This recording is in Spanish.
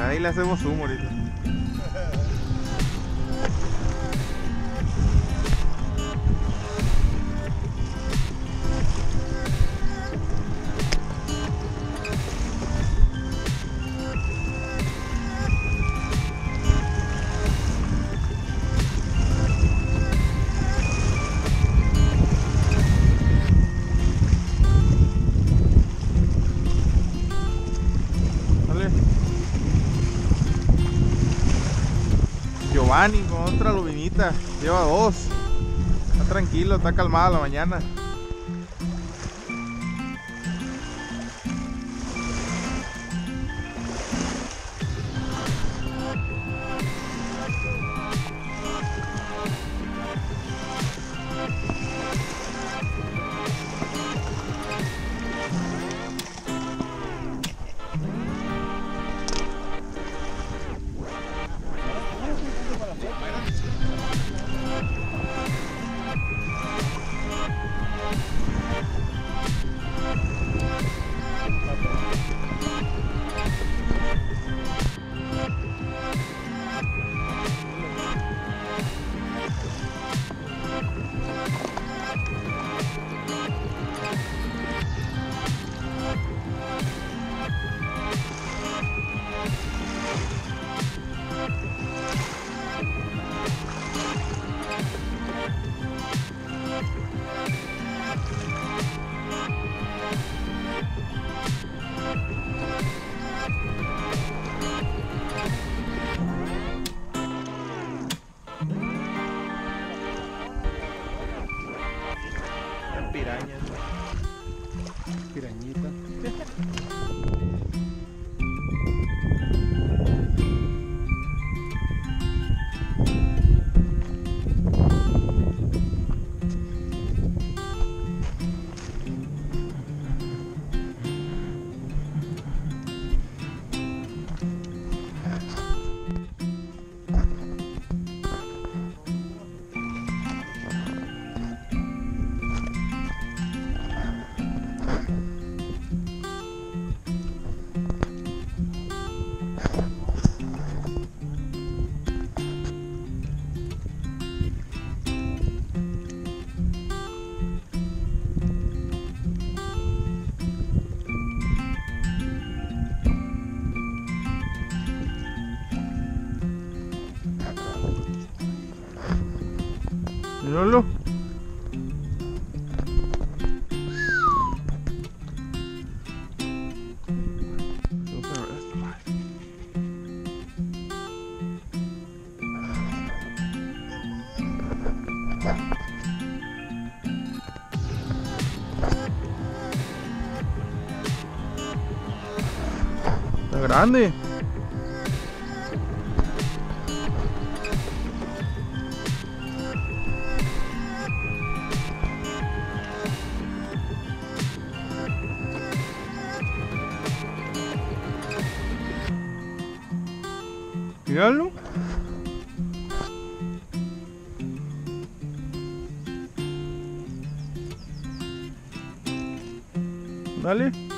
Ahí le hacemos humo ahorita. Giovanni con otra lubinita. Lleva dos. Está tranquilo, está calmada la mañana. Madre. Está grande. Míralo. Dale.